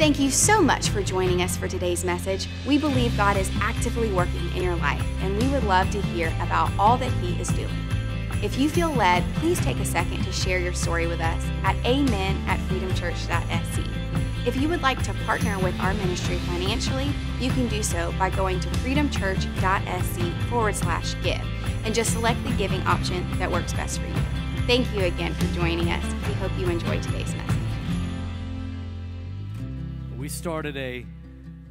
Thank you so much for joining us for today's message. We believe God is actively working in your life, and we would love to hear about all that He is doing. If you feel led, please take a second to share your story with us at amen at freedomchurch.sc. If you would like to partner with our ministry financially, you can do so by going to freedomchurch.sc forward slash give and just select the giving option that works best for you. Thank you again for joining us. We hope you enjoyed today's message. Started a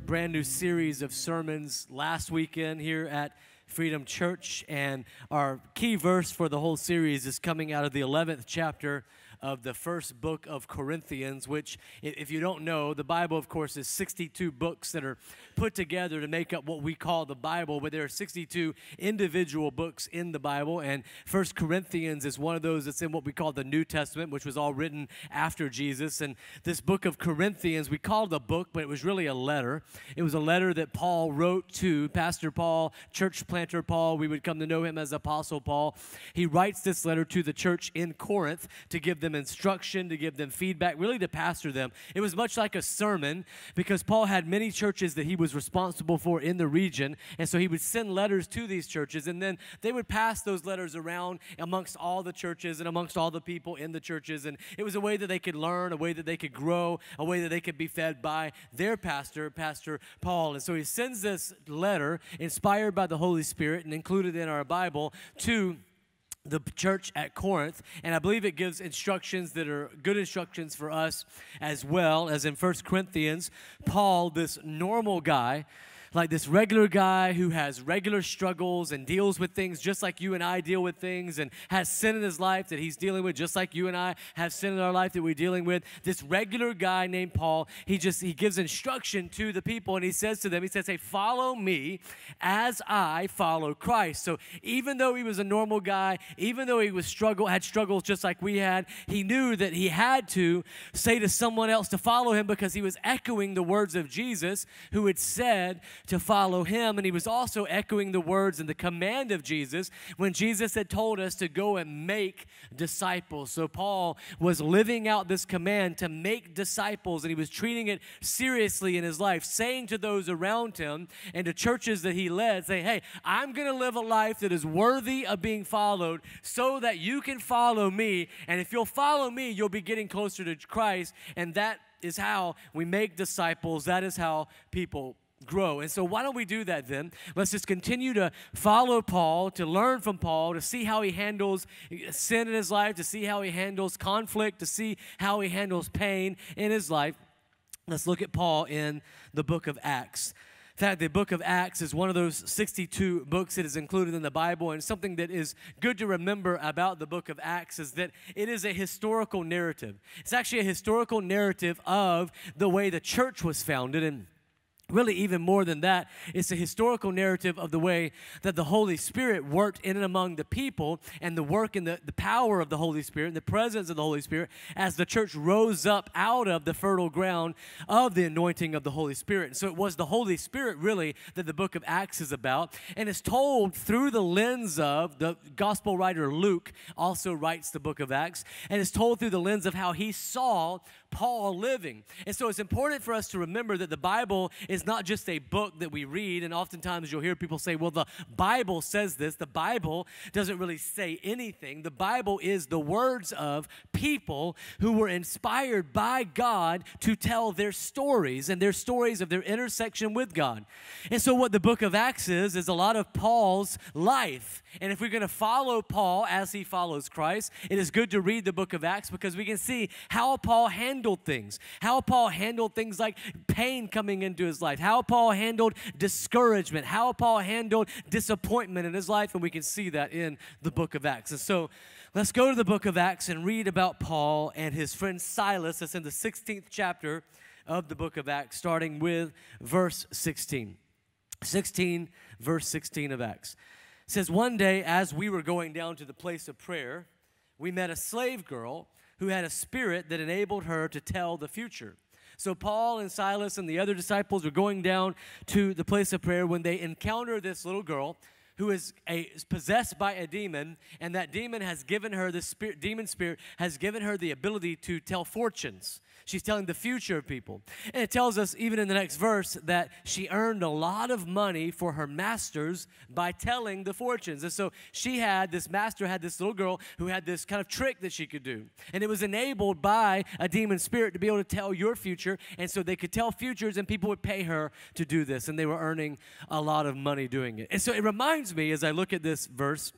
brand new series of sermons last weekend here at Freedom Church, and our key verse for the whole series is coming out of the 11th chapter of the first book of Corinthians, which, if you don't know, the Bible, of course, is 62 books that are put together to make up what we call the Bible, but there are 62 individual books in the Bible, and First Corinthians is one of those that's in what we call the New Testament, which was all written after Jesus. And this book of Corinthians, we called a book, but it was really a letter. It was a letter that Paul wrote to Pastor Paul, church planter Paul. We would come to know him as Apostle Paul. He writes this letter to the church in Corinth to give them instruction, to give them feedback, really to pastor them. It was much like a sermon because Paul had many churches that he was responsible for in the region. And so he would send letters to these churches, and then they would pass those letters around amongst all the churches and amongst all the people in the churches. And it was a way that they could learn, a way that they could grow, a way that they could be fed by their pastor, Pastor Paul. And so he sends this letter inspired by the Holy Spirit and included in our Bible to the church at Corinth, and I believe it gives instructions that are good instructions for us as well as in First Corinthians. Paul, this normal guy, like this regular guy who has regular struggles and deals with things just like you and I deal with things and has sin in his life that he's dealing with just like you and I have sin in our life that we're dealing with. This regular guy named Paul, he just he gives instruction to the people and he says to them, he says, "Hey, follow me as I follow Christ." So even though he was a normal guy, even though he was struggle had struggles just like we had, he knew that he had to say to someone else to follow him because he was echoing the words of Jesus who had said to follow him. And he was also echoing the words and the command of Jesus when Jesus had told us to go and make disciples. So Paul was living out this command to make disciples, and he was treating it seriously in his life, saying to those around him and to churches that he led, say, hey, I'm going to live a life that is worthy of being followed so that you can follow me. And if you'll follow me, you'll be getting closer to Christ. And that is how we make disciples. That is how people grow. And so, why don't we do that then? Let's just continue to follow Paul, to learn from Paul, to see how he handles sin in his life, to see how he handles conflict, to see how he handles pain in his life. Let's look at Paul in the book of Acts. In fact, the book of Acts is one of those 62 books that is included in the Bible. And something that is good to remember about the book of Acts is that it is a historical narrative. It's actually a historical narrative of the way the church was founded. And Really, even more than that, it's a historical narrative of the way that the Holy Spirit worked in and among the people and the work and the, the power of the Holy Spirit and the presence of the Holy Spirit as the church rose up out of the fertile ground of the anointing of the Holy Spirit. And so it was the Holy Spirit, really, that the book of Acts is about. And it's told through the lens of the gospel writer Luke, also writes the book of Acts, and it's told through the lens of how he saw Paul living. And so it's important for us to remember that the Bible is not just a book that we read, and oftentimes you'll hear people say, well, the Bible says this. The Bible doesn't really say anything. The Bible is the words of people who were inspired by God to tell their stories and their stories of their intersection with God. And so what the book of Acts is, is a lot of Paul's life. And if we're going to follow Paul as he follows Christ, it is good to read the book of Acts because we can see how Paul handled handled things, how Paul handled things like pain coming into his life, how Paul handled discouragement, how Paul handled disappointment in his life, and we can see that in the book of Acts. And so let's go to the book of Acts and read about Paul and his friend Silas. That's in the 16th chapter of the book of Acts, starting with verse 16. 16, verse 16 of Acts. It says, One day, as we were going down to the place of prayer, we met a slave girl who had a spirit that enabled her to tell the future. So Paul and Silas and the other disciples were going down to the place of prayer when they encounter this little girl who is a, is possessed by a demon, and that demon has given her the spirit, demon spirit has given her the ability to tell fortunes. She's telling the future of people. And it tells us, even in the next verse, that she earned a lot of money for her masters by telling the fortunes. And so she had, this master had this little girl who had this kind of trick that she could do. And it was enabled by a demon spirit to be able to tell your future. And so they could tell futures, and people would pay her to do this. And they were earning a lot of money doing it. And so it reminds me, as I look at this verse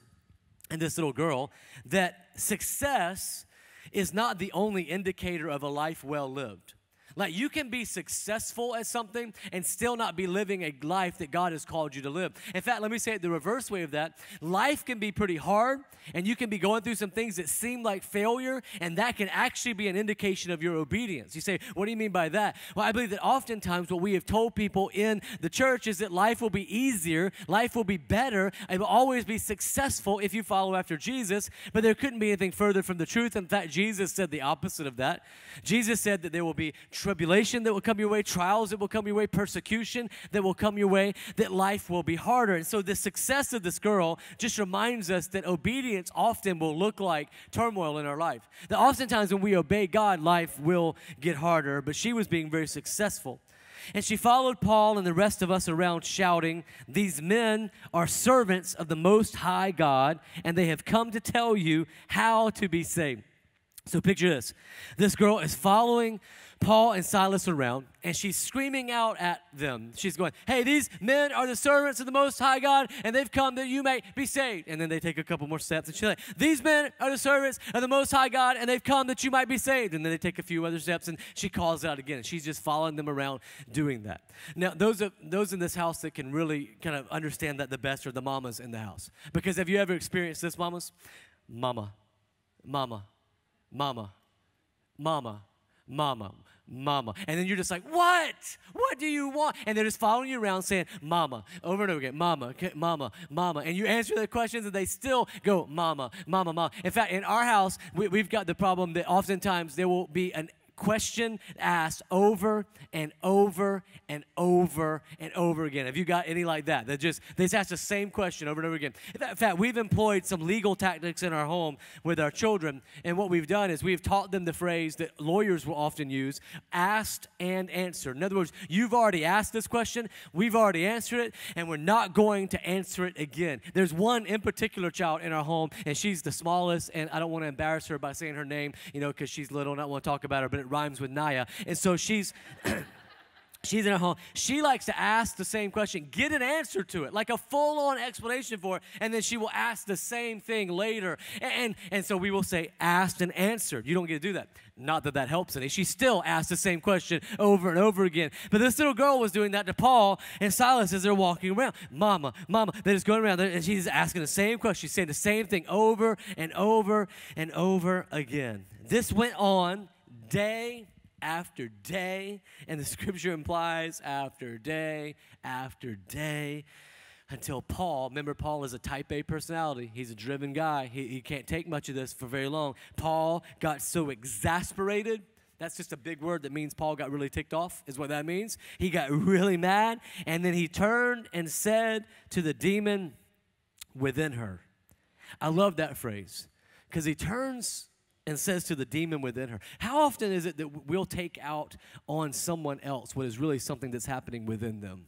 and this little girl, that success is not the only indicator of a life well lived. Like you can be successful at something and still not be living a life that God has called you to live. In fact, let me say it the reverse way of that. Life can be pretty hard and you can be going through some things that seem like failure and that can actually be an indication of your obedience. You say, what do you mean by that? Well, I believe that oftentimes what we have told people in the church is that life will be easier, life will be better, and will always be successful if you follow after Jesus, but there couldn't be anything further from the truth. In fact, Jesus said the opposite of that. Jesus said that there will be tribulation that will come your way, trials that will come your way, persecution that will come your way, that life will be harder. And so the success of this girl just reminds us that obedience often will look like turmoil in our life. That oftentimes when we obey God, life will get harder, but she was being very successful. And she followed Paul and the rest of us around, shouting, These men are servants of the Most High God, and they have come to tell you how to be saved. So picture this this girl is following Paul and Silas around, and she's screaming out at them. She's going, Hey, these men are the servants of the Most High God, and they've come that you may be saved. And then they take a couple more steps, and she's like, These men are the servants of the Most High God, and they've come that you might be saved. And then they take a few other steps, and she calls out again. She's just following them around doing that. Now, those, are, those in this house that can really kind of understand that the best are the mamas in the house. Because have you ever experienced this, mamas? Mama, mama, mama, mama, mama mama. And then you're just like, what? What do you want? And they're just following you around saying, mama, over and over again, mama, mama, mama. And you answer their questions and they still go, mama, mama, mama. In fact, in our house, we, we've got the problem that oftentimes there will be an question asked over and over and over and over again. Have you got any like that? That just they just ask the same question over and over again. In fact, we've employed some legal tactics in our home with our children, and what we've done is we've taught them the phrase that lawyers will often use: asked and answered. In other words, you've already asked this question, we've already answered it, and we're not going to answer it again. There's one in particular child in our home, and she's the smallest, and I don't want to embarrass her by saying her name, you know, because she's little, and I want to talk about her, but it rhymes with Naya. And so she's. She's in her home. She likes to ask the same question, get an answer to it, like a full on explanation for it, and then she will ask the same thing later. And, and, and, so we will say, asked and answered. You don't get to do that. Not that that helps any. She still asked the same question over and over again. But this little girl was doing that to Paul and Silas as they're walking around. Mama, mama. They're just going around, and she's asking the same question. She's saying the same thing over and over and over again. This went on day after day, and the scripture implies after day after day until Paul, remember, Paul is a type A personality. He's a driven guy. He, he can't take much of this for very long. Paul got so exasperated. That's just a big word that means Paul got really ticked off, is what that means. He got really mad, and then he turned and said to the demon within her. I love that phrase because he turns and says to the demon within her. How often is it that we'll take out on someone else what is really something that's happening within them?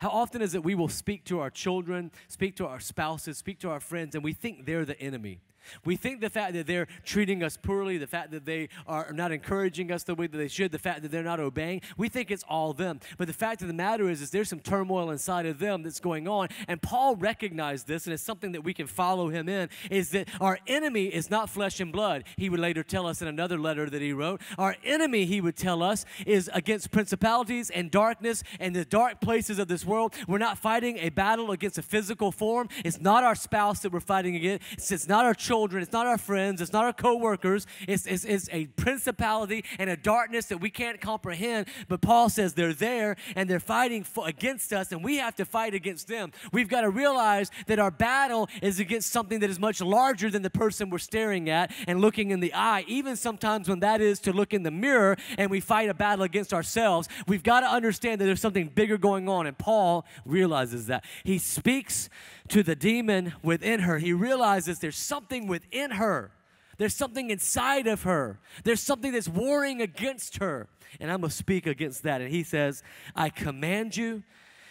How often is it we will speak to our children, speak to our spouses, speak to our friends, and we think they're the enemy? We think the fact that they're treating us poorly, the fact that they are not encouraging us the way that they should, the fact that they're not obeying, we think it's all them. But the fact of the matter is, is there's some turmoil inside of them that's going on. And Paul recognized this, and it's something that we can follow him in, is that our enemy is not flesh and blood. He would later tell us in another letter that he wrote. Our enemy, he would tell us, is against principalities and darkness and the dark places of this world. We're not fighting a battle against a physical form. It's not our spouse that we're fighting against. It's not our children, it's not our friends, it's not our coworkers. It's, it's, it's a principality and a darkness that we can't comprehend. But Paul says they're there and they're fighting for, against us, and we have to fight against them. We've got to realize that our battle is against something that is much larger than the person we're staring at and looking in the eye. Even sometimes when that is to look in the mirror and we fight a battle against ourselves, we've got to understand that there's something bigger going on. And Paul realizes that. He speaks to the demon within her. He realizes there's something within her. There's something inside of her. There's something that's warring against her. And I'm going to speak against that. And he says, I command you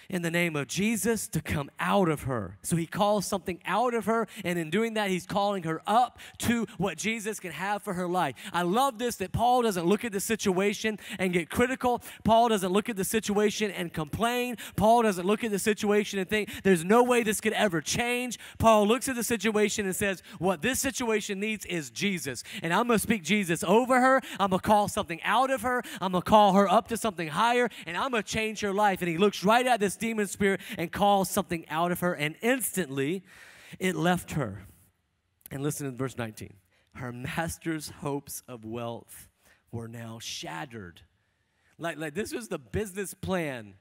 in the name of Jesus to come out of her. So he calls something out of her, and in doing that, he's calling her up to what Jesus can have for her life. I love this that Paul doesn't look at the situation and get critical. Paul doesn't look at the situation and complain. Paul doesn't look at the situation and think there's no way this could ever change. Paul looks at the situation and says, What this situation needs is Jesus. And I'm going to speak Jesus over her. I'm going to call something out of her. I'm going to call her up to something higher, and I'm going to change her life. And he looks right at this demon spirit and calls something out of her, and instantly it left her. And listen to verse 19. Her master's hopes of wealth were now shattered. Like, like this was the business plan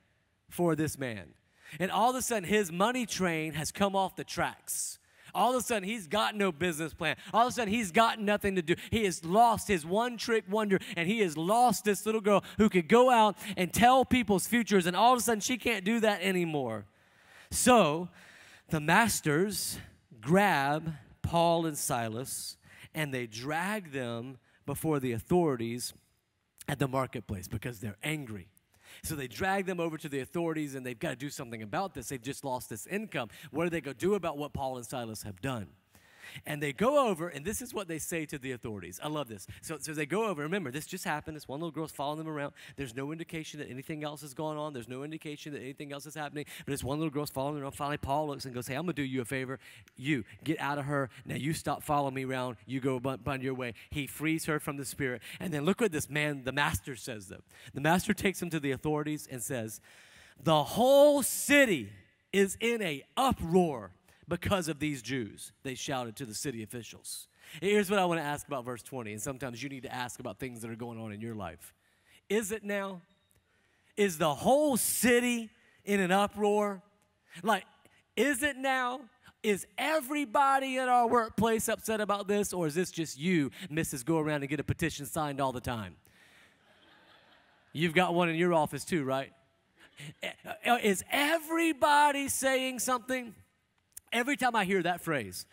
for this man. And all of a sudden, his money train has come off the tracks. All of a sudden, he's got no business plan. All of a sudden, he's got nothing to do. He has lost his one trick wonder, and he has lost this little girl who could go out and tell people's futures, and all of a sudden, she can't do that anymore. So, the masters grab Paul and Silas and they drag them before the authorities at the marketplace because they're angry. So they drag them over to the authorities and they've got to do something about this. They've just lost this income. What are they going to do about what Paul and Silas have done? And they go over, and this is what they say to the authorities. I love this. So, so they go over, remember, this just happened. This one little girl's following them around. There's no indication that anything else is going on. There's no indication that anything else is happening. But this one little girl's following them around. Finally, Paul looks and goes, Hey, I'm going to do you a favor. You get out of her. Now you stop following me around. You go on your way. He frees her from the spirit. And then look what this man, the master, says, though. The master takes him to the authorities and says, The whole city is in a uproar because of these Jews, they shouted to the city officials. Here's what I want to ask about verse 20, and sometimes you need to ask about things that are going on in your life. Is it now? Is the whole city in an uproar? Like, is it now? Is everybody in our workplace upset about this, or is this just you, Mrs. Go around and get a petition signed all the time? You've got one in your office too, right? Eh, eh, is everybody saying something? Every time I hear that phrase,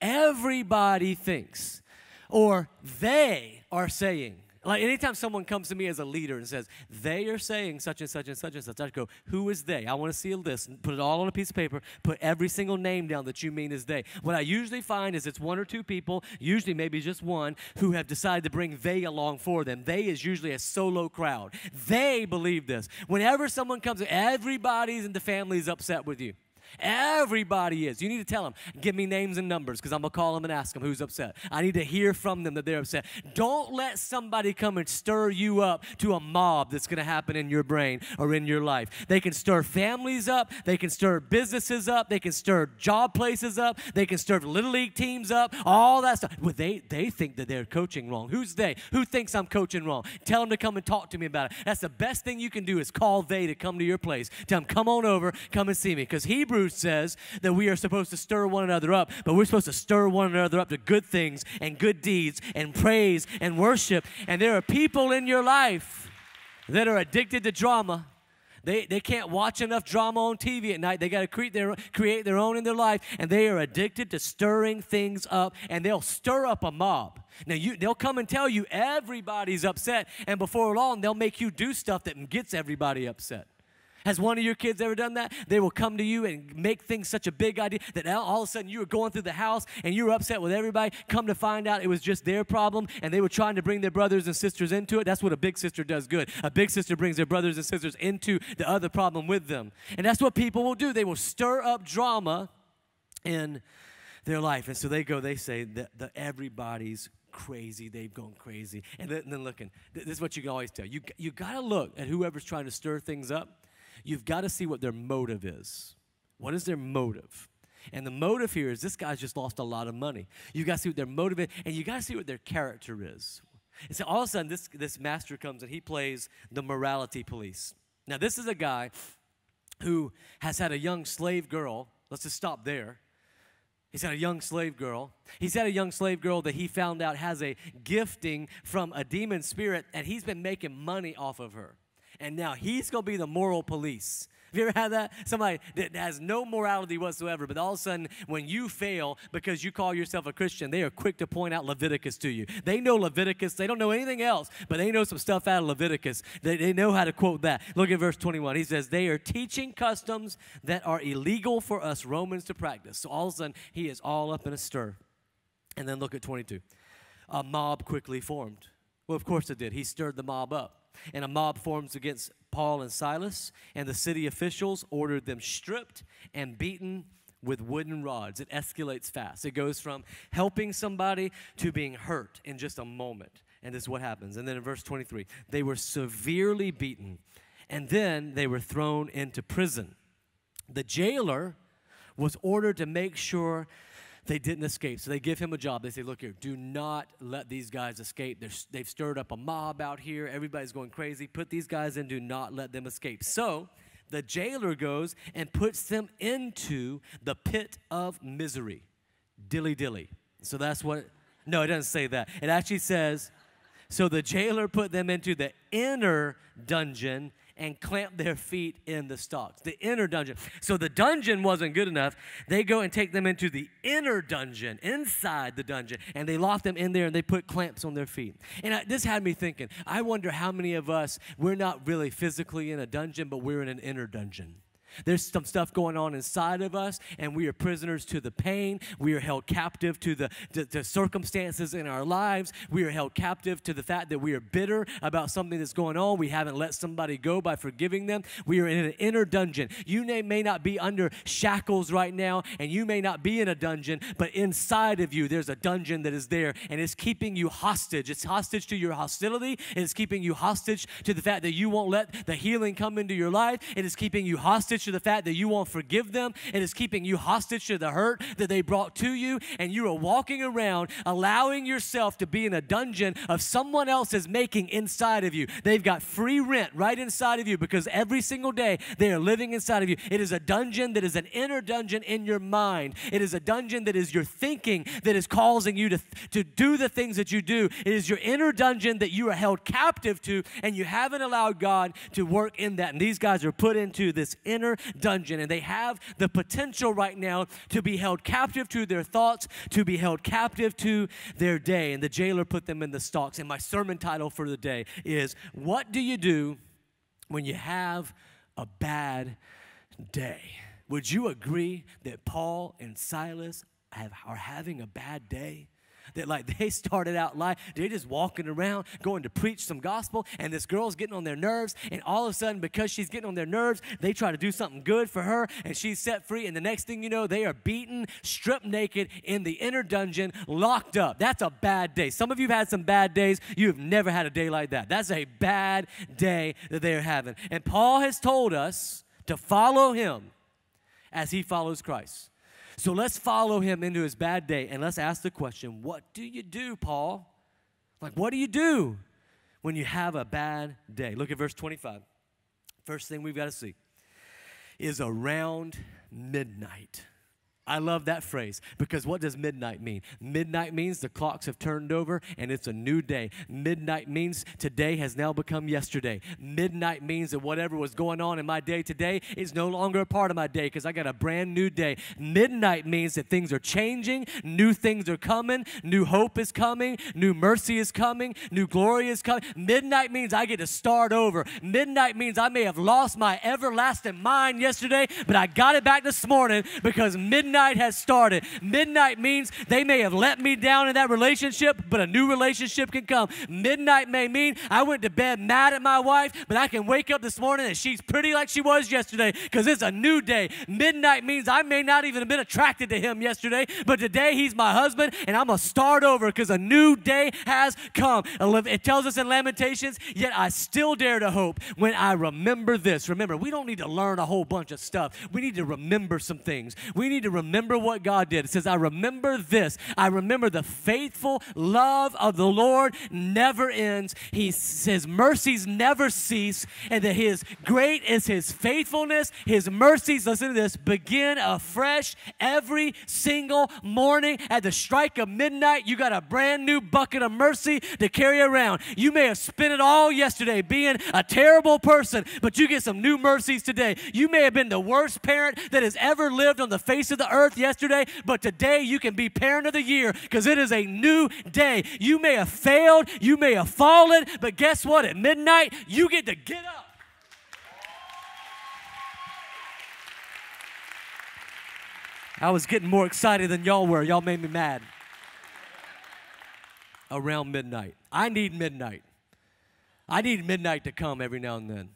everybody thinks, or they are saying, like anytime someone comes to me as a leader and says, they are saying such and such and such and such, I go, who is they? I want to see a list and put it all on a piece of paper, put every single name down that you mean is they. What I usually find is it's one or two people, usually maybe just one, who have decided to bring they along for them. They is usually a solo crowd. They believe this. Whenever someone comes, everybody's in the family is upset with you. Everybody is. You need to tell them, give me names and numbers because I'm going to call them and ask them who's upset. I need to hear from them that they're upset. Don't let somebody come and stir you up to a mob that's going to happen in your brain or in your life. They can stir families up, they can stir businesses up, they can stir job places up, they can stir little league teams up, all that stuff. Well, they, they think that they're coaching wrong. Who's they? Who thinks I'm coaching wrong? Tell them to come and talk to me about it. That's the best thing you can do is call they to come to your place. Tell them, come on over, come and see me. Because Hebrews Says that we are supposed to stir one another up, but we're supposed to stir one another up to good things and good deeds and praise and worship. And there are people in your life that are addicted to drama. They, they can't watch enough drama on TV at night. They got to create their, create their own in their life, and they are addicted to stirring things up, and they'll stir up a mob. Now, you, they'll come and tell you everybody's upset, and before long, they'll make you do stuff that gets everybody upset. Has one of your kids ever done that? They will come to you and make things such a big idea that all of a sudden you were going through the house and you were upset with everybody. Come to find out it was just their problem and they were trying to bring their brothers and sisters into it. That's what a big sister does good. A big sister brings their brothers and sisters into the other problem with them. And that's what people will do. They will stir up drama in their life. And so they go, they say that everybody's crazy. They've gone crazy. And then, and then looking, this is what you can always tell. You, you got to look at whoever's trying to stir things up you've got to see what their motive is. What is their motive? And the motive here is this guy's just lost a lot of money. You got to see what their motive is, and you got to see what their character is. And so all of a sudden, this, this master comes and he plays the morality police. Now, this is a guy who has had a young slave girl. Let's just stop there. He's had a young slave girl. He's had a young slave girl that he found out has a gifting from a demon spirit, and he's been making money off of her. And now he's going to be the moral police. Have you ever had that? Somebody that has no morality whatsoever, but all of a sudden, when you fail because you call yourself a Christian, they are quick to point out Leviticus to you. They know Leviticus, they don't know anything else, but they know some stuff out of Leviticus. They, they know how to quote that. Look at verse 21. He says, They are teaching customs that are illegal for us Romans to practice. So all of a sudden, he is all up in a stir. And then look at 22. A mob quickly formed. Well, of course it did. He stirred the mob up and a mob forms against Paul and Silas, and the city officials ordered them stripped and beaten with wooden rods. It escalates fast. It goes from helping somebody to being hurt in just a moment. And this is what happens. And then in verse 23, they were severely beaten, and then they were thrown into prison. The jailer was ordered to make sure they didn't escape. So they give him a job. They say, Look here, do not let these guys escape. They're, they've stirred up a mob out here. Everybody's going crazy. Put these guys in. Do not let them escape. So the jailer goes and puts them into the pit of misery. Dilly dilly. So that's what, no, it doesn't say that. It actually says, so the jailer put them into the inner dungeon and clamp their feet in the stocks, the inner dungeon. So the dungeon wasn't good enough. They go and take them into the inner dungeon, inside the dungeon, and they lock them in there and they put clamps on their feet. And I, this had me thinking, I wonder how many of us, we're not really physically in a dungeon, but we're in an inner dungeon. There's some stuff going on inside of us, and we are prisoners to the pain. We are held captive to the, to, to circumstances in our lives. We are held captive to the fact that we are bitter about something that's going on. We haven't let somebody go by forgiving them. We are in an inner dungeon. You may, may not be under shackles right now, and you may not be in a dungeon, but inside of you, there's a dungeon that is there, and it's keeping you hostage. It's hostage to your hostility, it's keeping you hostage to the fact that you won't let the healing come into your life. It is keeping you hostage hostage to the fact that you won't forgive them. It is keeping you hostage to the hurt that they brought to you. And you are walking around allowing yourself to be in a dungeon of someone else's making inside of you. They've got free rent right inside of you because every single day they are living inside of you. It is a dungeon that is an inner dungeon in your mind. It is a dungeon that is your thinking that is causing you to, to do the things that you do. It is your inner dungeon that you are held captive to, and you haven't allowed God to work in that. And these guys are put into this inner dungeon. And they have the potential right now to be held captive to their thoughts, to be held captive to their day. And the jailer put them in the stocks. And my sermon title for the day is What Do You Do When You Have a Bad Day? Would you agree that Paul and Silas have, are having a bad day? That like they started out life, they're just walking around going to preach some gospel, and this girl's getting on their nerves, and all of a sudden, because she's getting on their nerves, they try to do something good for her, and she's set free, and the next thing you know, they are beaten, stripped naked in the inner dungeon, locked up. That's a bad day. Some of you have had some bad days. You have never had a day like that. That's a bad day that they're having. And Paul has told us to follow him as he follows Christ. So let's follow him into his bad day and let's ask the question what do you do, Paul? Like, what do you do when you have a bad day? Look at verse 25. First thing we've got to see is around midnight. I love that phrase because what does midnight mean? Midnight means the clocks have turned over and it's a new day. Midnight means today has now become yesterday. Midnight means that whatever was going on in my day today is no longer a part of my day because I got a brand new day. Midnight means that things are changing, new things are coming, new hope is coming, new mercy is coming, new glory is coming. Midnight means I get to start over. Midnight means I may have lost my everlasting mind yesterday, but I got it back this morning because midnight midnight has started. Midnight means they may have let me down in that relationship, but a new relationship can come. Midnight may mean I went to bed mad at my wife, but I can wake up this morning and she's pretty like she was yesterday because it's a new day. Midnight means I may not even have been attracted to him yesterday, but today he's my husband and I'm going to start over because a new day has come. It tells us in Lamentations, yet I still dare to hope when I remember this. Remember, we don't need to learn a whole bunch of stuff. We need to remember some things. We need to remember what God did. It says, I remember this. I remember the faithful love of the Lord never ends. He, his mercies never cease, and that his great is his faithfulness. His mercies, listen to this, begin afresh every single morning at the strike of midnight. You got a brand new bucket of mercy to carry around. You may have spent it all yesterday being a terrible person, but you get some new mercies today. You may have been the worst parent that has ever lived on the face of the earth yesterday, but today you can be parent of the year because it is a new day. You may have failed, you may have fallen, but guess what? At midnight, you get to get up. I was getting more excited than y'all were. Y'all made me mad. Around midnight. I need midnight. I need midnight to come every now and then.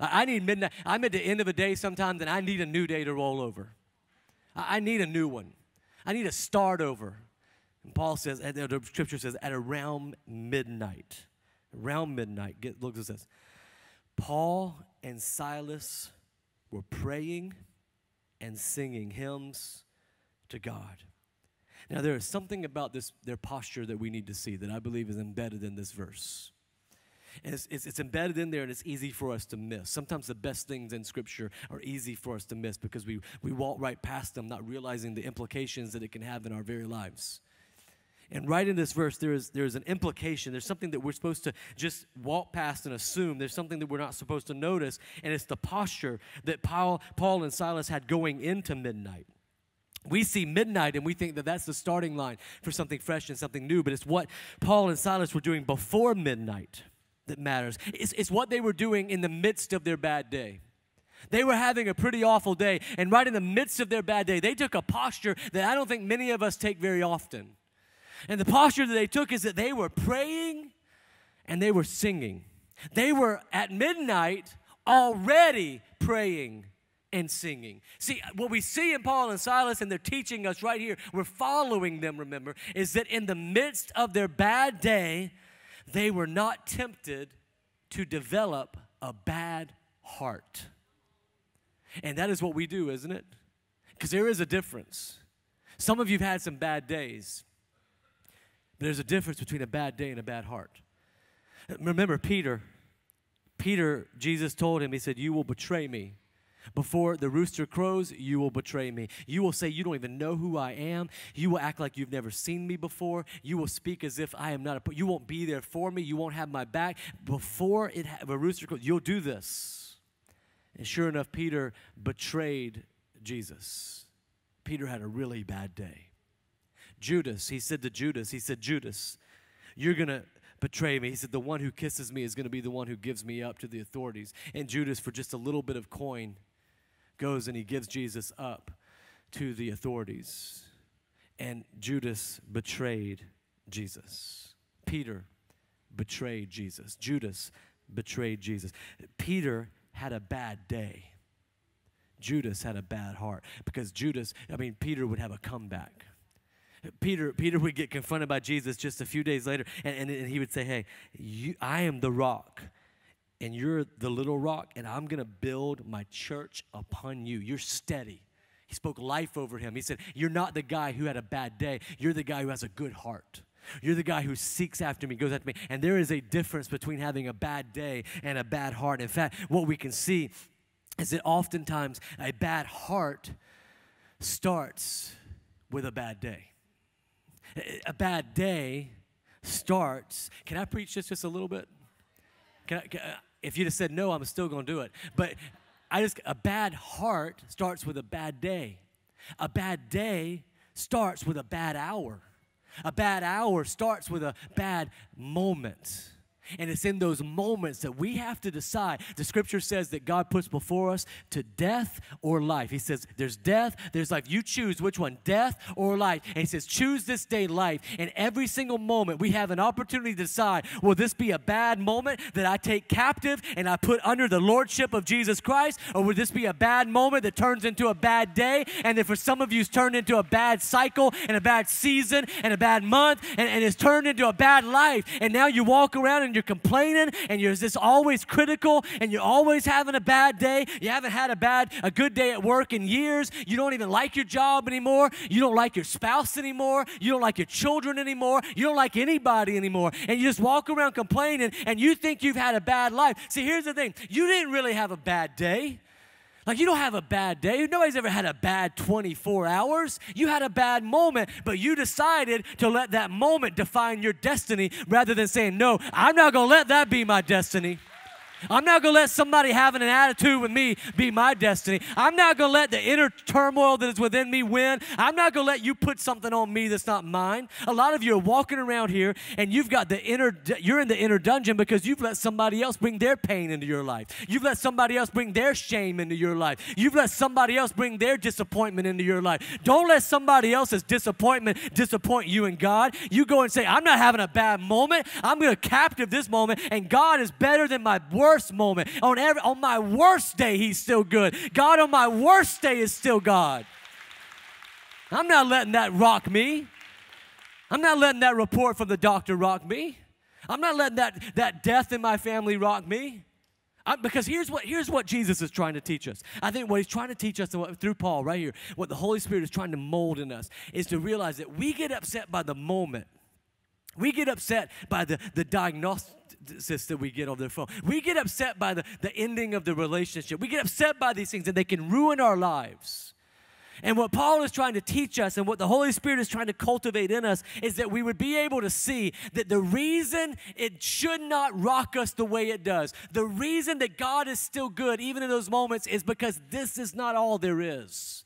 I need midnight. I'm at the end of a day sometimes and I need a new day to roll over. I need a new one. I need a start over. And Paul says, the scripture says, at around midnight. Around midnight. Get, look at this. Paul and Silas were praying and singing hymns to God. Now, there is something about this, their posture that we need to see that I believe is embedded in this verse. It's, it's, it's, embedded in there and it's easy for us to miss. Sometimes the best things in Scripture are easy for us to miss because we, we walk right past them, not realizing the implications that it can have in our very lives. And right in this verse, there is, there is an implication. There's something that we're supposed to just walk past and assume. There's something that we're not supposed to notice, and it's the posture that Paul, Paul and Silas had going into midnight. We see midnight and we think that that's the starting line for something fresh and something new, but it's what Paul and Silas were doing before midnight that matters. It's, it's what they were doing in the midst of their bad day. They were having a pretty awful day, and right in the midst of their bad day, they took a posture that I don't think many of us take very often. And the posture that they took is that they were praying and they were singing. They were at midnight already praying and singing. See, what we see in Paul and Silas, and they're teaching us right here, we're following them, remember, is that in the midst of their bad day, they were not tempted to develop a bad heart. And that is what we do, isn't it? Because there is a difference. Some of you have had some bad days, but there's a difference between a bad day and a bad heart. Remember Peter. Peter, Jesus told him, He said, You will betray me. Before the rooster crows, you will betray me. You will say, You don't even know who I am. You will act like you've never seen me before. You will speak as if I am not a. You won't be there for me. You won't have my back. Before it ha- a rooster crows, you'll do this. And sure enough, Peter betrayed Jesus. Peter had a really bad day. Judas, he said to Judas, He said, Judas, you're going to betray me. He said, The one who kisses me is going to be the one who gives me up to the authorities. And Judas, for just a little bit of coin, goes and he gives Jesus up to the authorities. And Judas betrayed Jesus. Peter betrayed Jesus. Judas betrayed Jesus. Peter had a bad day. Judas had a bad heart because Judas, I mean, Peter would have a comeback. Peter, Peter would get confronted by Jesus just a few days later, and, and, and he would say, Hey, you, I am the rock and you're the little rock, and I'm gonna build my church upon you. You're steady. He spoke life over him. He said, You're not the guy who had a bad day, you're the guy who has a good heart. You're the guy who seeks after me, goes after me. And there is a difference between having a bad day and a bad heart. In fact, what we can see is that oftentimes a bad heart starts with a bad day. A bad day starts. Can I preach this just a little bit? Can I, can I, if you'd have said no, I'm still going to do it. But I just, a bad heart starts with a bad day. A bad day starts with a bad hour. A bad hour starts with a bad moment. And it's in those moments that we have to decide. The scripture says that God puts before us to death or life. He says, There's death, there's life. You choose which one, death or life. And He says, Choose this day life. And every single moment, we have an opportunity to decide will this be a bad moment that I take captive and I put under the lordship of Jesus Christ? Or would this be a bad moment that turns into a bad day? And then for some of you, it's turned into a bad cycle and a bad season and a bad month and, and it's turned into a bad life. And now you walk around and you're complaining and you're just always critical and you're always having a bad day. You haven't had a bad, a good day at work in years. You don't even like your job anymore. You don't like your spouse anymore. You don't like your children anymore. You don't like anybody anymore. And you just walk around complaining and you think you've had a bad life. See, here's the thing you didn't really have a bad day. Like, you don't have a bad day. Nobody's ever had a bad 24 hours. You had a bad moment, but you decided to let that moment define your destiny rather than saying, No, I'm not going to let that be my destiny. I'm not going to let somebody having an attitude with me be my destiny. I'm not going to let the inner turmoil that is within me win. I'm not going to let you put something on me that's not mine. A lot of you are walking around here and you've got the inner, you're in the inner dungeon because you've let somebody else bring their pain into your life. You've let somebody else bring their shame into your life. You've let somebody else bring their disappointment into your life. Don't let somebody else's disappointment disappoint you and God. You go and say, I'm not having a bad moment. I'm going to captive this moment, and God is better than my word worst moment. On, every, on my worst day, He's still good. God, on my worst day, is still God. I'm not letting that rock me. I'm not letting that report from the doctor rock me. I'm not letting that, that death in my family rock me. I, because here's what, here's what Jesus is trying to teach us. I think what he's trying to teach us through Paul, right here, what the Holy Spirit is trying to mold in us, is to realize that we get upset by the moment. We get upset by the, the diagnosis that we get on their phone. We get upset by the, the ending of the relationship. We get upset by these things and they can ruin our lives. And what Paul is trying to teach us and what the Holy Spirit is trying to cultivate in us is that we would be able to see that the reason it should not rock us the way it does, the reason that God is still good even in those moments is because this is not all there is.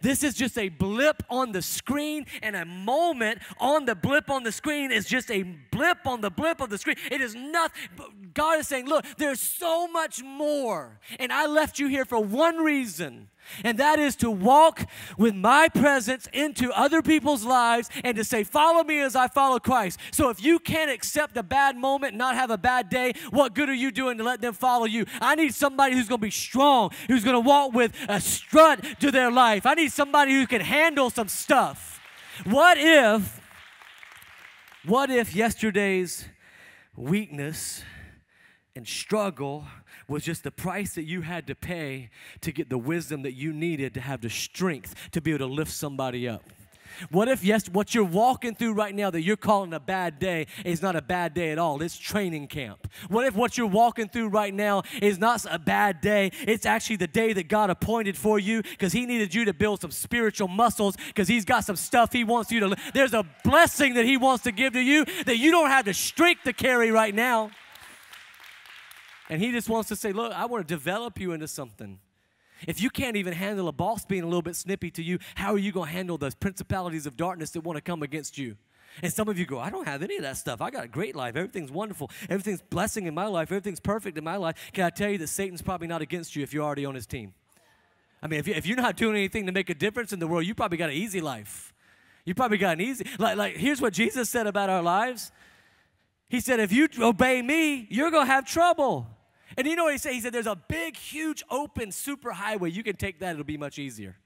This is just a blip on the screen, and a moment on the blip on the screen is just a blip on the blip of the screen. It is nothing. God is saying, Look, there's so much more. And I left you here for one reason and that is to walk with my presence into other people's lives and to say, Follow me as I follow Christ. So if you can't accept a bad moment and not have a bad day, what good are you doing to let them follow you? I need somebody who's going to be strong, who's going to walk with a strut to their life. I need somebody who can handle some stuff. What if, what if yesterday's weakness and struggle was just the price that you had to pay to get the wisdom that you needed to have the strength to be able to lift somebody up. What if, yes, what you're walking through right now that you're calling a bad day is not a bad day at all? It's training camp. What if what you're walking through right now is not a bad day? It's actually the day that God appointed for you because He needed you to build some spiritual muscles because He's got some stuff He wants you to. There's a blessing that He wants to give to you that you don't have the strength to carry right now. And he just wants to say, Look, I want to develop you into something. If you can't even handle a boss being a little bit snippy to you, how are you going to handle those principalities of darkness that want to come against you? And some of you go, I don't have any of that stuff. I got a great life. Everything's wonderful. Everything's blessing in my life. Everything's perfect in my life. Can I tell you that Satan's probably not against you if you're already on his team? I mean, if, you, are not doing anything to make a difference in the world, you probably got an easy life. You probably got an easy, like, like here's what Jesus said about our lives. He said, if you obey me, you're going to have trouble. And you know what he said? He said, There's a big, huge, open super highway. You can take that, it'll be much easier.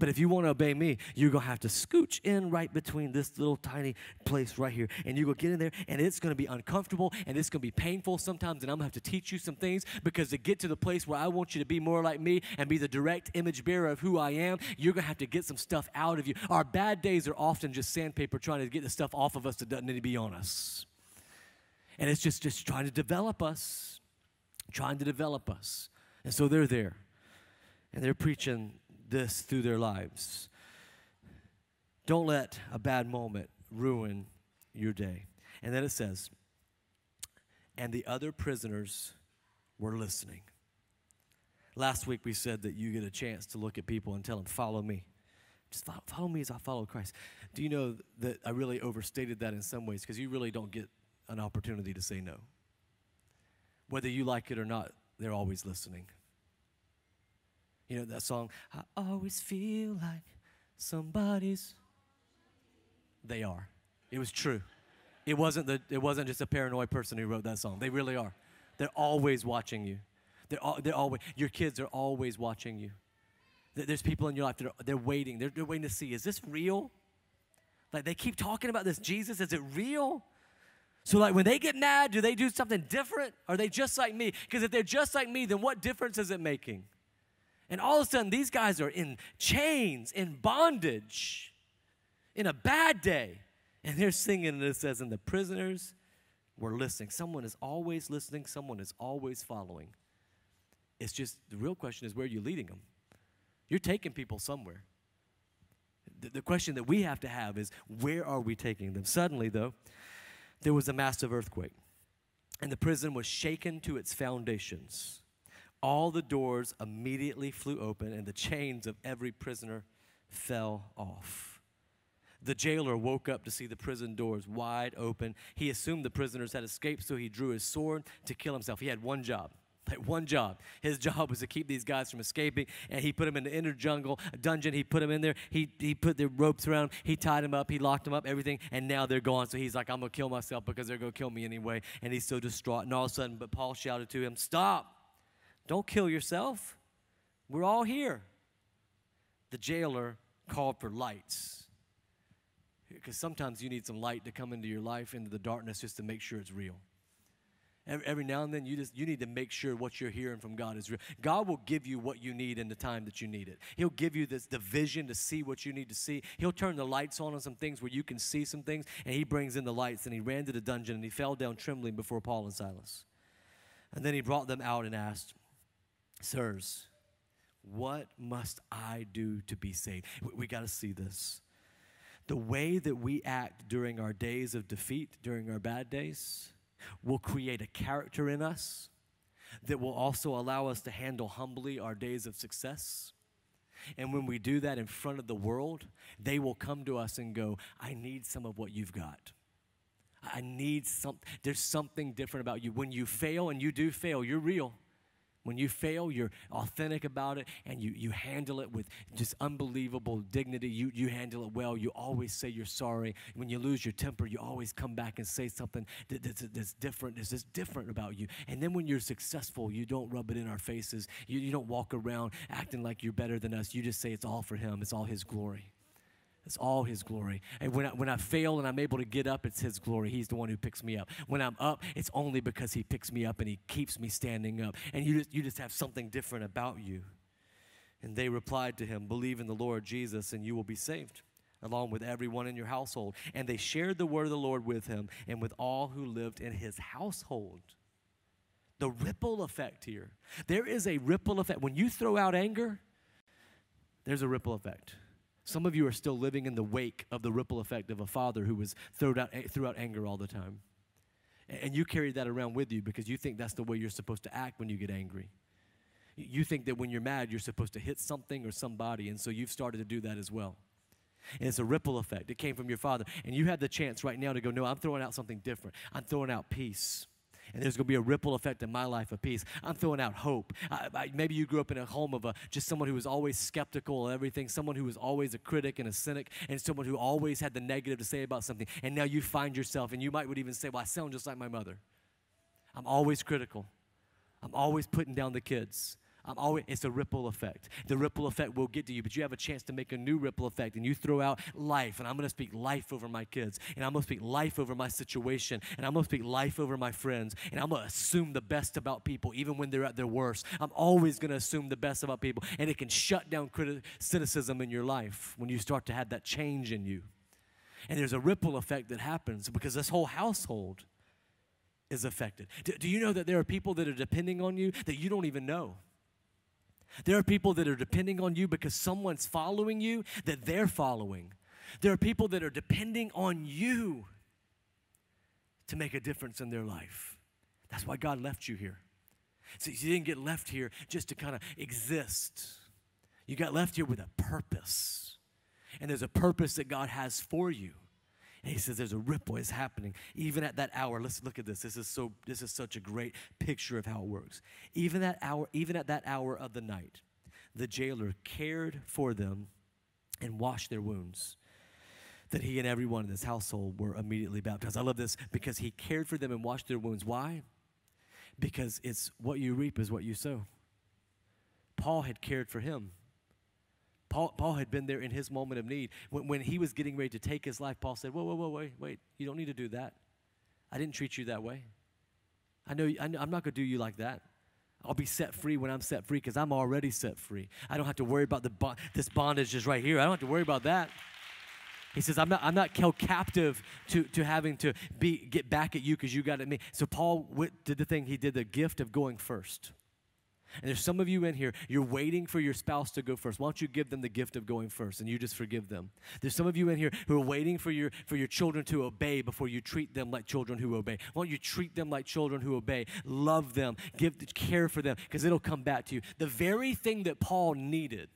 But if you want to obey me, you're going to have to scooch in right between this little tiny place right here. And you're going to get in there, and it's going to be uncomfortable, and it's going to be painful sometimes. And I'm going to have to teach you some things because to get to the place where I want you to be more like me and be the direct image bearer of who I am, you're going to have to get some stuff out of you. Our bad days are often just sandpaper trying to get the stuff off of us that doesn't need to be on us. And it's just, just trying to develop us trying to develop us. And so they're there. And they're preaching this through their lives. Don't let a bad moment ruin your day. And then it says, and the other prisoners were listening. Last week we said that you get a chance to look at people and tell them, follow me. Just follow, follow me as I follow Christ. Do you know that I really overstated that in some ways because you really don't get an opportunity to say no? whether you like it or not, they're always listening. You know that song, I always feel like somebody's. They are. It was true. It wasn't, the, it wasn't just a paranoid person who wrote that song. They really are. They're always watching you. They're, all, they're always, your kids are always watching you. There's people in your life that are they're waiting. They're, they're waiting to see, is this real? Like they keep talking about this Jesus. Is it real? So, like, when they get mad, do they do something different? Are they just like me? Because if they're just like me, then what difference is it making? And all of a sudden, these guys are in chains, in bondage, in a bad day. And they're singing, and it says, and the prisoners were listening. Someone is always listening, someone is always following. It's just the real question is where are you leading them? You're taking people somewhere. The, the question that we have to have is where are we taking them? Suddenly, though, there was a massive earthquake, and the prison was shaken to its foundations. All the doors immediately flew open, and the chains of every prisoner fell off. The jailer woke up to see the prison doors wide open. He assumed the prisoners had escaped, so he drew his sword to kill himself. He had one job like one job. His job was to keep these guys from escaping, and he put them in the inner jungle dungeon. He put them in there. He, he put the ropes around. He tied them up. He locked them up. Everything, and now they're gone. So he's like, "I'm gonna kill myself because they're gonna kill me anyway." And he's so distraught. And all of a sudden, but Paul shouted to him, "Stop! Don't kill yourself. We're all here." The jailer called for lights because sometimes you need some light to come into your life, into the darkness, just to make sure it's real. Every, now and then, you just you need to make sure what you're hearing from God is real. God will give you what you need in the time that you need it. He'll give you this the vision to see what you need to see. He'll turn the lights on on some things where you can see some things, and He brings in the lights. And he ran to the dungeon and he fell down trembling before Paul and Silas. And then he brought them out and asked, "Sirs, what must I do to be saved?" We, we got to see this. The way that we act during our days of defeat, during our bad days will create a character in us that will also allow us to handle humbly our days of success. And when we do that in front of the world, they will come to us and go, I need some of what you've got. I need some, there's something different about you. When you fail, and you do fail, you're real. When you fail, you're authentic about it and you, you handle it with just unbelievable dignity. You, you handle it well. You always say you're sorry. When you lose your temper, you always come back and say something that, that's, that's different. That's just different about you. And then when you're successful, you don't rub it in our faces. You, you don't walk around acting like you're better than us. You just say it's all for Him, it's all His glory. It's all His glory. And when I, when I fail and I'm able to get up, it's His glory. He's the one who picks me up. When I'm up, it's only because He picks me up and He keeps me standing up. And you just, you just have something different about you. And they replied to him, Believe in the Lord Jesus, and you will be saved, along with everyone in your household. And they shared the word of the Lord with him and with all who lived in his household. The ripple effect here. There is a ripple effect. When you throw out anger, there's a ripple effect. Some of you are still living in the wake of the ripple effect of a father who was threw out, threw out anger all the time. And you carry that around with you because you think that's the way you're supposed to act when you get angry. You think that when you're mad, you're supposed to hit something or somebody, and so you've started to do that as well. And it's a ripple effect. It came from your father. And you have the chance right now to go, no, I'm throwing out something different. I'm throwing out peace and there's going to be a ripple effect in my life of peace. I'm throwing out hope. I, I, maybe you grew up in a home of a, just someone who was always skeptical of everything, someone who was always a critic and a cynic, and someone who always had the negative to say about something. And now you find yourself, and you might would even say, Well, I sound just like my mother. I'm always critical. I'm always putting down the kids. I'm always, it's a ripple effect. The ripple effect will get to you, but you have a chance to make a new ripple effect, and you throw out life. And I'm going to speak life over my kids, and I'm going to speak life over my situation, and I'm going to speak life over my friends, and I'm going to assume the best about people, even when they're at their worst. I'm always going to assume the best about people, and it can shut down criti- cynicism in your life when you start to have that change in you. And there's a ripple effect that happens because this whole household is affected. Do, do, you know that there are people that are depending on you that you don't even know? There are people that are depending on you because someone's following you that they're following. There are people that are depending on you to make a difference in their life. That's why God left you here. So you didn't get left here just to kind of exist. You got left here with a purpose. And there's a purpose that God has for you. And he says there's a ripple is happening even at that hour. Let's look at this. This is so this is such a great picture of how it works. Even that hour, even at that hour of the night, the jailer cared for them and washed their wounds. That he and everyone in his household were immediately baptized. I love this because he cared for them and washed their wounds. Why? Because it's what you reap is what you sow. Paul had cared for him Paul, Paul had been there in his moment of need. When, when he was getting ready to take his life, Paul said, Whoa, whoa, whoa, wait, wait. You don't need to do that. I didn't treat you that way. I know, I know I'm not going to do you like that. I'll be set free when I'm set free because I'm already set free. I don't have to worry about the this bondage just right here. I don't have to worry about that. He says, I'm not, I'm not held captive to, to having to be, get back at you because you got at me. So Paul did the thing, he did the gift of going first. And there's some of you in here, you're waiting for your spouse to go first. Why don't you give them the gift of going first and you just forgive them? There's some of you in here who are waiting for your, for your children to obey before you treat them like children who obey. Why don't you treat them like children who obey? Love them, give the care for them, because it'll come back to you. The very thing that Paul needed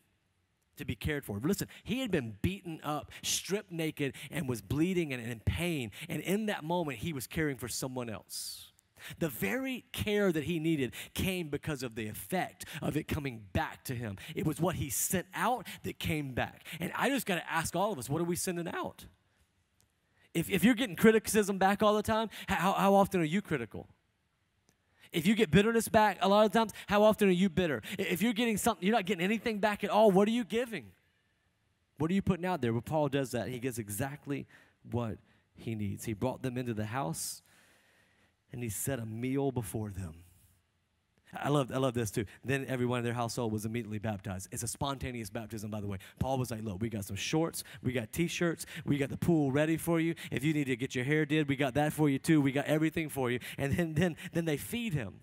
to be cared for. Listen, he had been beaten up, stripped naked, and was bleeding and in pain. And in that moment, he was caring for someone else. The very care that he needed came because of the effect of it coming back to him. It was what he sent out that came back. And I just got to ask all of us what are we sending out? If, if you're getting criticism back all the time, how, how often are you critical? If you get bitterness back a lot of times, how often are you bitter? If you're getting something, you're not getting anything back at all, what are you giving? What are you putting out there? Well, Paul does that. He gets exactly what he needs. He brought them into the house and he set a meal before them. I love, I love this too. Then everyone in their household was immediately baptized. It's a spontaneous baptism, by the way. Paul was like, Look, we got some shorts, we got t shirts, we got the pool ready for you. If you need to get your hair did, we got that for you too. We got everything for you. And then, then, then they feed him.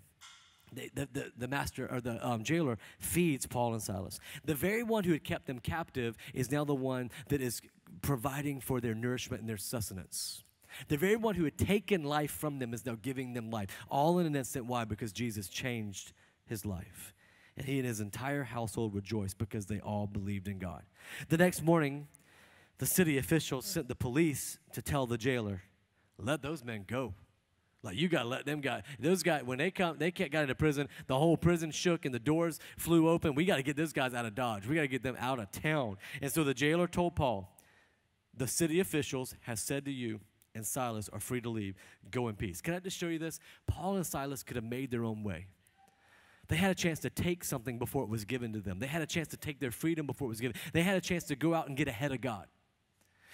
the, the, the, master or the um, jailer feeds Paul and Silas. The very one who had kept them captive is now the one that is providing for their nourishment and their sustenance. The very one who had taken life from them is now giving them life. All in an instant. Why? Because Jesus changed his life. And he and his entire household rejoiced because they all believed in God. The next morning, the city officials sent the police to tell the jailer, let those men go. Like you gotta let them guys. Those guys when they come, they got into prison. The whole prison shook and the doors flew open. We got to get those guys out of Dodge. We got to get them out of town. And so the jailer told Paul, "The city officials has said to you, and Silas are free to leave. Go in peace. Can I just show you this? Paul and Silas could have made their own way. They had a chance to take something before it was given to them. They had a chance to take their freedom before it was given. They had a chance to go out and get ahead of God.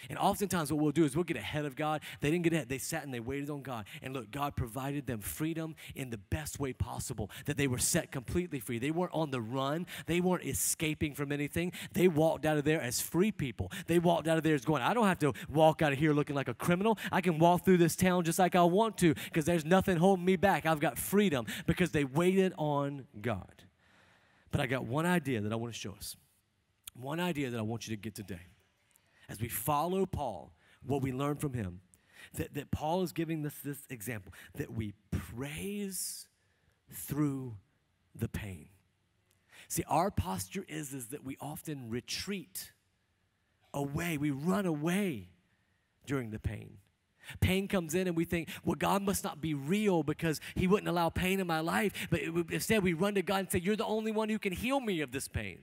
And oftentimes, what we'll do is we'll get ahead of God. They didn't get ahead. They sat and they waited on God. And look, God provided them freedom in the best way possible, that they were set completely free. They weren't on the run, they weren't escaping from anything. They walked out of there as free people. They walked out of there as going, I don't have to walk out of here looking like a criminal. I can walk through this town just like I want to because there's nothing holding me back. I've got freedom because they waited on God. But I got one idea that I want to show us. One idea that I want you to get today as we follow Paul, what we learn from him, that, that Paul is giving us this example that we praise through the pain. See, our posture is, is that we often retreat away, we run away during the pain. Pain comes in and we think, well, God must not be real because He wouldn't allow pain in my life. But instead, we run to God and say, You're the only one who can heal me of this pain.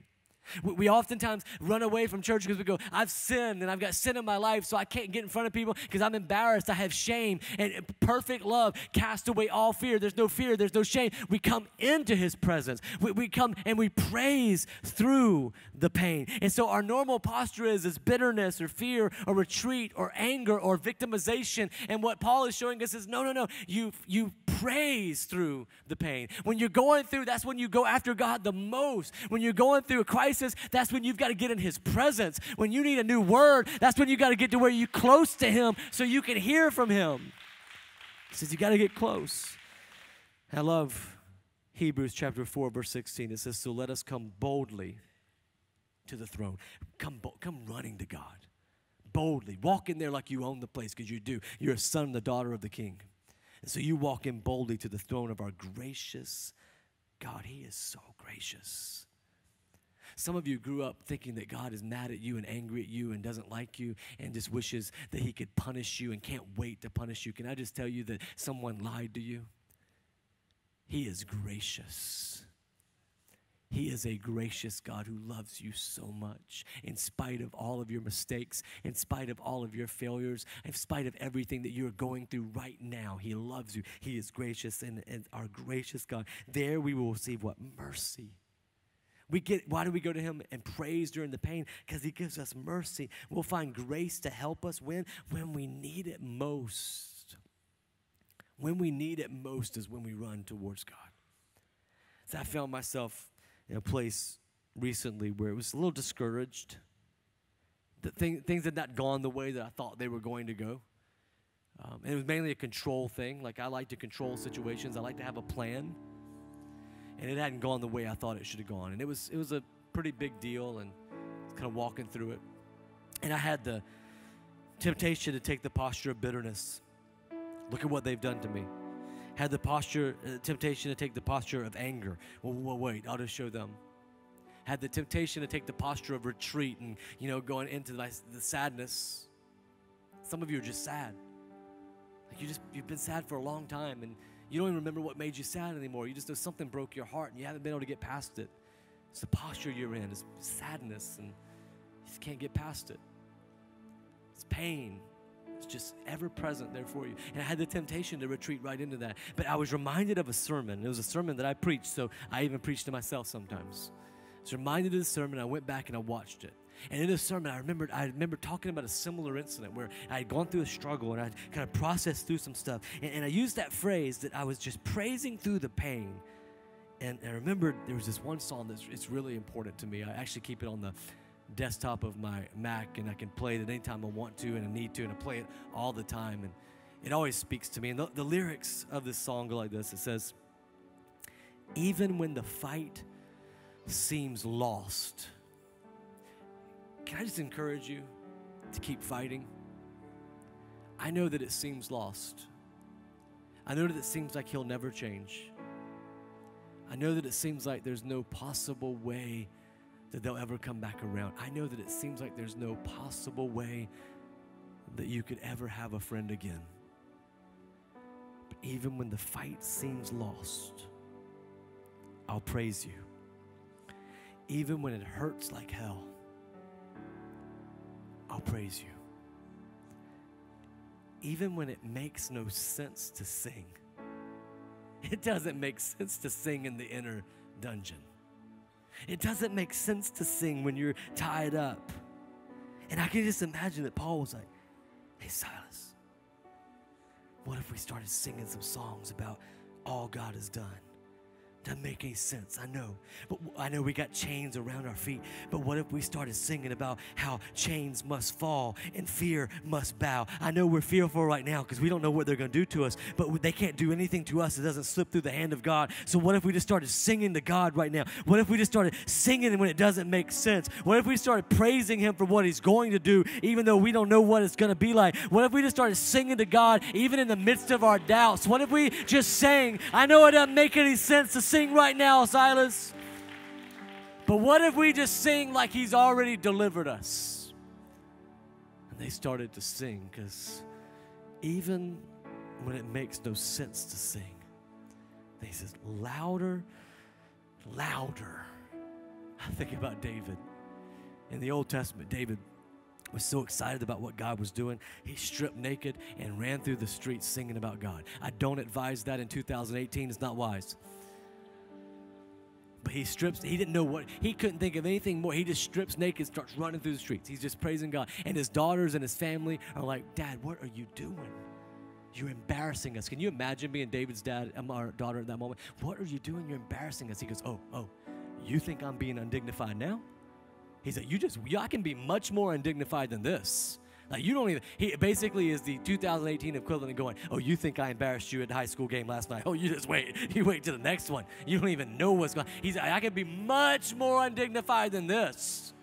We oftentimes run away from church because we go, I've sinned and I've got sin in my life, so I can't get in front of people because I'm embarrassed. I have shame. And perfect love casts away all fear. There's no fear, there's no shame. We come into his presence. We, we come and we praise through the pain. And so our normal posture is, is bitterness or fear or retreat or anger or victimization. And what Paul is showing us is no, no, no. You, you praise through the pain. When you're going through, that's when you go after God the most. When you're going through a crisis, that's when you've got to get in His presence. When you need a new word, that's when you've got to get to where you're close to Him so you can hear from Him. He says, You got to get close. I love Hebrews chapter 4, verse 16. It says, So let us come boldly to the throne. Come, come running to God boldly. Walk in there like you own the place because you do. You're a son and the daughter of the king. And so you walk in boldly to the throne of our gracious God. He is so gracious. Some of you grew up thinking that God is mad at you and angry at you and doesn't like you and just wishes that He could punish you and can't wait to punish you. Can I just tell you that someone lied to you? He is gracious. He is a gracious God who loves you so much, in spite of all of your mistakes, in spite of all of your failures, in spite of everything that you're going through right now. He loves you. He is gracious, and, and our gracious God. There we will receive what? Mercy. We get why do we go to him and praise during the pain? Because he gives us mercy. We'll find grace to help us when when we need it most. When we need it most is when we run towards God. So I found myself in a place recently where it was a little discouraged. The thing, things had not gone the way that I thought they were going to go. Um, and it was mainly a control thing. Like I like to control situations. I like to have a plan. And it hadn't gone the way I thought it should have gone. And it was it was a pretty big deal and kind of walking through it. And I had the temptation to take the posture of bitterness. Look at what they've done to me. Had the posture, uh, temptation to take the posture of anger. Well, well, wait, I'll just show them. Had the temptation to take the posture of retreat and, you know, going into the, the sadness. Some of you are just sad. Like you just, you've been sad for a long time and you don't even remember what made you sad anymore. You just know something broke your heart and you haven't been able to get past it. It's the posture you're in, it's sadness, and you just can't get past it. It's pain. It's just ever present there for you. And I had the temptation to retreat right into that. But I was reminded of a sermon. It was a sermon that I preached, so I even preached to myself sometimes. I was reminded of the sermon. I went back and I watched it. And in the sermon, I remembered I remember talking about a similar incident where I had gone through a struggle and I kind of processed through some stuff. And, and I used that phrase that I was just praising through the pain. And I remembered there was this one song that's it's really important to me. I actually keep it on the desktop of my Mac, and I can play it anytime I want to and I need to, and I play it all the time. And it always speaks to me. And the, the lyrics of this song go like this it says, Even when the fight seems lost, can I just encourage you to keep fighting? I know that it seems lost. I know that it seems like he'll never change. I know that it seems like there's no possible way that they'll ever come back around. I know that it seems like there's no possible way that you could ever have a friend again. But even when the fight seems lost, I'll praise you. Even when it hurts like hell, I'll praise you. Even when it makes no sense to sing, it doesn't make sense to sing in the inner dungeon. It doesn't make sense to sing when you're tied up. And I can just imagine that Paul was like, hey, Silas, what if we started singing some songs about all God has done? Doesn't make any sense, I know. But I know we got chains around our feet. But what if we started singing about how chains must fall and fear must bow? I know we're fearful right now because we don't know what they're going to do to us, but they can't do anything to us that doesn't slip through the hand of God. So what if we just started singing to God right now? What if we just started singing when it doesn't make sense? What if we started praising Him for what He's going to do, even though we don't know what it's going to be like? What if we just started singing to God even in the midst of our doubts? What if we just sang, I know it doesn't make any sense to sing right now, Silas. But what if we just sing like He's already delivered us? And they started to sing because even when it makes no sense to sing, they says, louder, louder. I think about David. In the Old Testament, David was so excited about what God was doing, he stripped naked and ran through the streets singing about God. I don't advise that in 2018, it's not wise. But he strips, he didn't know what, he couldn't think of anything more. He just strips naked, starts running through the streets. He's just praising God. And his daughters and his family are like, Dad, what are you doing? You're embarrassing us. Can you imagine being David's dad, um, our daughter at that moment? What are you doing? You're embarrassing us. He goes, Oh, oh, you think I'm being undignified now? He said, You just, I can be much more undignified than this. Like you don't even. He basically is the 2018 equivalent of going, "Oh, you think I embarrassed you at the high school game last night? Oh, you just wait. You wait to the next one. You don't even know what's going." He's. I can be much more undignified than this,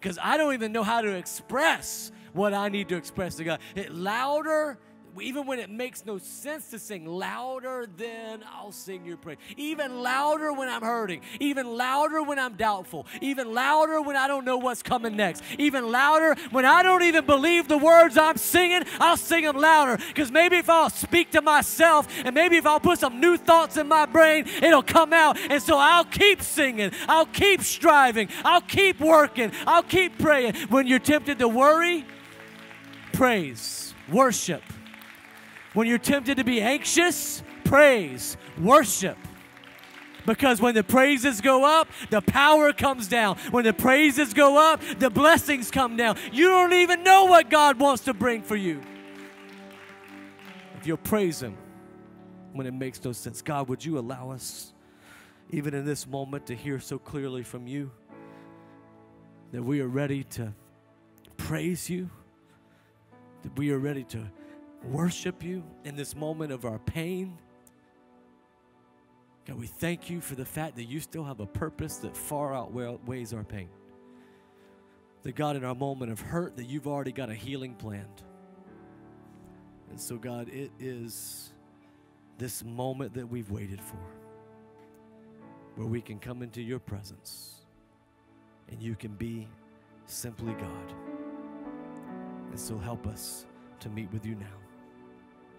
because I don't even know how to express what I need to express to God. It louder even when it makes no sense to sing, louder than I'll sing your praise. Even louder when I'm hurting. Even louder when I'm doubtful. Even louder when I don't know what's coming next. Even louder when I don't even believe the words I'm singing, I'll sing them louder. Because maybe if I'll speak to myself and maybe if I'll put some new thoughts in my brain, it'll come out. And so I'll keep singing. I'll keep striving. I'll keep working. I'll keep praying. When you're tempted to worry, praise, worship. When you're tempted to be anxious, praise, worship. Because when the praises go up, the power comes down. When the praises go up, the blessings come down. You don't even know what God wants to bring for you. If you'll praise Him, when it makes no sense. God, would you allow us, even in this moment, to hear so clearly from you that we are ready to praise you, that we are ready to worship you in this moment of our pain. God, we thank you for the fact that you still have a purpose that far outweighs our pain. That God, in our moment of hurt, that you've already got a healing planned. And so, God, it is this moment that we've waited for where we can come into your presence and you can be simply God. And so, help us to meet with you now.